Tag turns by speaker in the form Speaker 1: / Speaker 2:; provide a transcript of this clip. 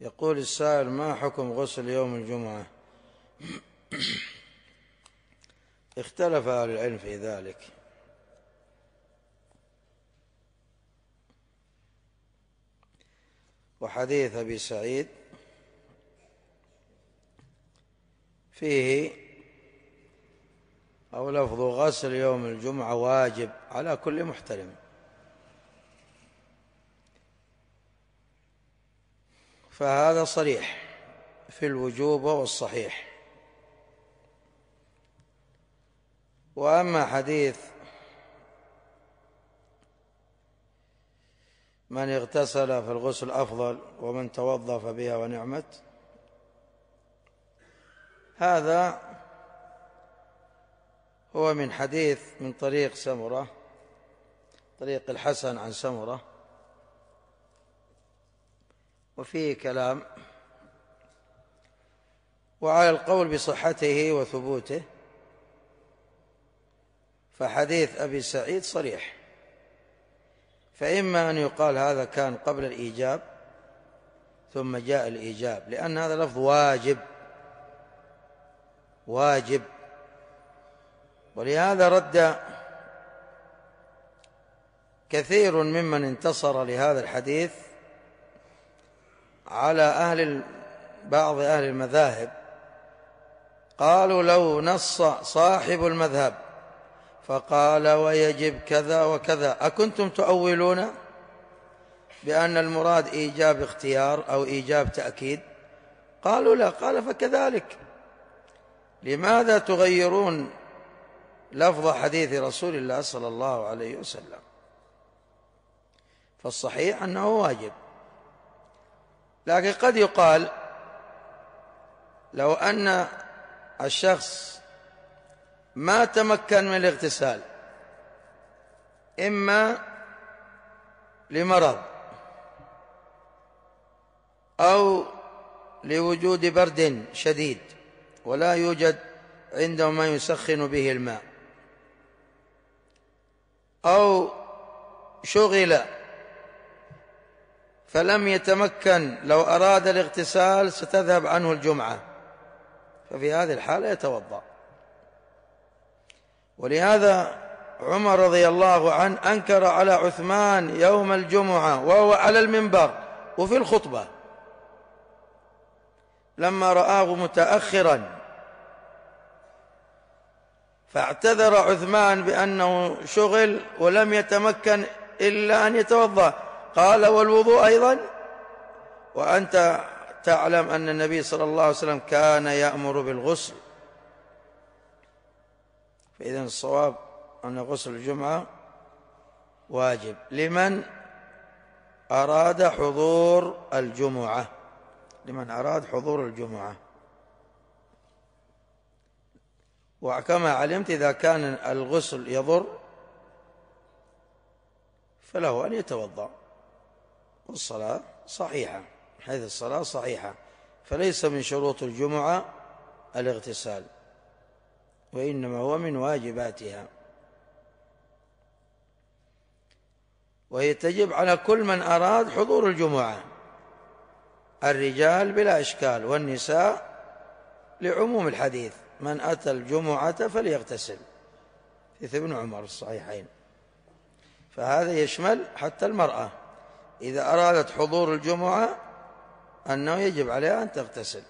Speaker 1: يقول السائل ما حكم غسل يوم الجمعة؟ اختلف أهل العلم في ذلك. وحديث أبي سعيد فيه أو لفظ غسل يوم الجمعة واجب على كل محترم. فهذا صريح في الوجوب والصحيح وأما حديث من اغتسل في الغسل أفضل ومن توظف بها ونعمت هذا هو من حديث من طريق سمرة طريق الحسن عن سمرة. وفيه كلام وعلى القول بصحته وثبوته فحديث أبي سعيد صريح. فإما أن يقال هذا كان قبل الإيجاب ثم جاء الإيجاب لأن هذا لفظ واجب واجب. ولهذا رد كثير ممن انتصر لهذا الحديث على أهل بعض أهل المذاهب قالوا لو نص صاحب المذهب فقال ويجب كذا وكذا. أكنتم تؤولون بأن المراد إيجاب اختيار أو إيجاب تأكيد؟ قالوا لا. قال فكذلك. لماذا تغيرون لفظ حديث رسول الله صلى الله عليه وسلم؟ فالصحيح أنه واجب. لكن قد يقال لو أن الشخص ما تمكن من الاغتسال إما لمرض أو لوجود برد شديد ولا يوجد عنده ما يسخن به الماء أو شغل فلم يتمكن لو أراد الاغتسال ستذهب عنه الجمعة. ففي هذه الحالة يتوضأ. ولهذا عمر رضي الله عنه أنكر على عثمان يوم الجمعة وهو على المنبر وفي الخطبة. لما رآه متأخرا فاعتذر عثمان بأنه شغل ولم يتمكن إلا أن يتوضأ. قال والوضوء أيضا. وأنت تعلم أن النبي صلى الله عليه وسلم كان يأمر بالغسل. فإذا الصواب أن غسل الجمعة واجب. لمن أراد حضور الجمعة. لمن أراد حضور الجمعة. وكما علمت إذا كان الغسل يضر فله أن يتوضأ. والصلاة صحيحة حيث الصلاة صحيحة فليس من شروط الجمعة الاغتسال وإنما هو من واجباتها. وهي تجب على كل من أراد حضور الجمعة الرجال بلا إشكال والنساء لعموم الحديث من أتى الجمعة فليغتسل في ابن عمر الصحيحين. فهذا يشمل حتى المرأة. إذا أرادت حضور الجمعة أنه يجب عليها أن تغتسل.